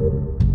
you.